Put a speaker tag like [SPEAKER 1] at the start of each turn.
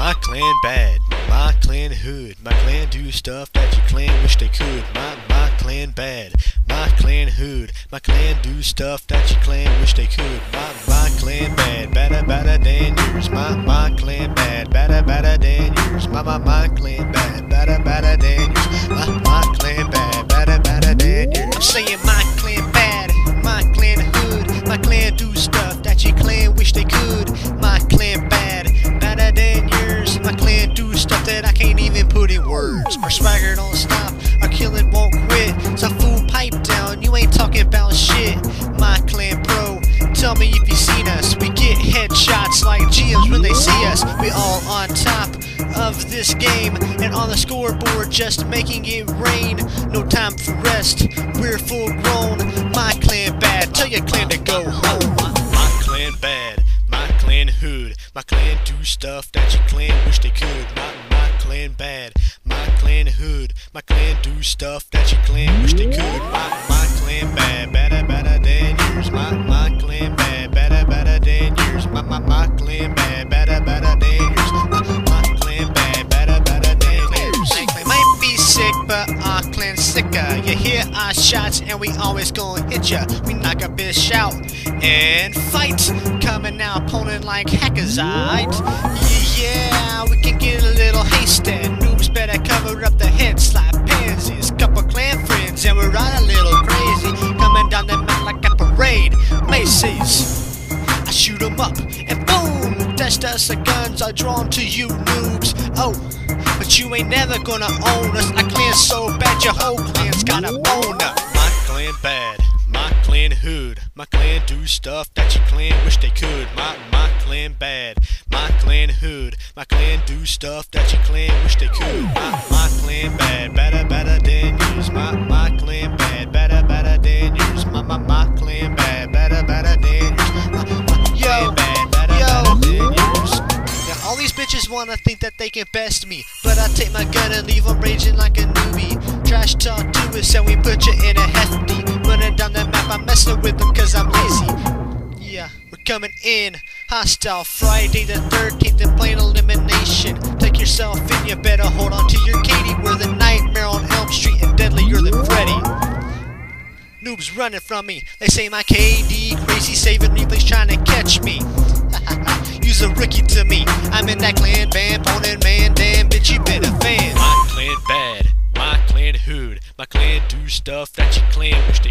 [SPEAKER 1] My clan bad, my clan hood, my clan do stuff that your clan wish they could. My my clan bad, my clan hood, my clan do stuff that your clan wish they could. My my clan bad, better better than yours. My my clan bad, better better than yours. My my my clan words. Our swagger don't stop, our killing won't quit. So fool pipe down, you ain't talking about shit. My clan pro, tell me if you seen us. We get headshots like GMs when they see us. We all on top of this game and on the scoreboard just making it rain. No time for rest, we're full grown. My clan bad, tell your clan to go home. My clan bad, my clan hood, my clan do stuff that your clan wish they could. My my clan bad, my clan hood, my clan do stuff that your clan wish they could. My my clan bad, better better than yours. My my clan bad, better better than yours. My my my clan bad, better better than yours. My my clan bad, better better than yours. They might be sick, but our clan's sicker. You hear our shots, and we always gonna hit ya. We knock a bitch out and fight. Coming out, pwning like Hackazite. Yeah, up, and boom! Test us the guns are drawn to you noobs. Oh, but you ain't never gonna own us. Our clan's so bad, your whole clan's got a boner. My clan bad, my clan hood, my clan do stuff that your clan wish they could. My my clan bad, my clan hood, my clan do stuff that your clan wish they could. My my clan bitches wanna think that they can best me. But I take my gun and leave them raging like a newbie. Trash talk to us and we put you in a hefty. Running down the map, I'm messing with them cause I'm lazy. Yeah, we're coming in. Hostile Friday the 13th in plain elimination. Take yourself in, you better hold on to your Katie. We're the nightmare on Elm Street and deadlier than Freddy. Noobs running from me. They say my KD crazy saving replays trying to catch me. A rookie to me. I'm in that clan band, opponent man, damn bitch, you been a fan. My clan bad, my clan hood, my clan do stuff that your clan wish they